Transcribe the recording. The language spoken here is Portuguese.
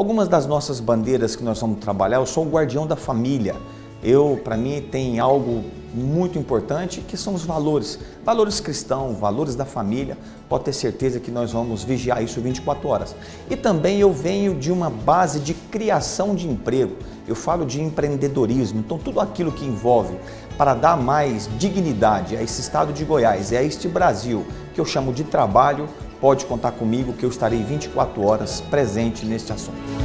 Algumas das nossas bandeiras que nós vamos trabalhar, eu sou o guardião da família. Eu, para mim, tem algo muito importante que são os valores, valores cristãos, valores da família. Pode ter certeza que nós vamos vigiar isso 24 horas. E também eu venho de uma base de criação de emprego. Eu falo de empreendedorismo, então tudo aquilo que envolve para dar mais dignidade a esse estado de Goiás e a este Brasil que eu chamo de trabalho, pode contar comigo que eu estarei 24 horas presente neste assunto.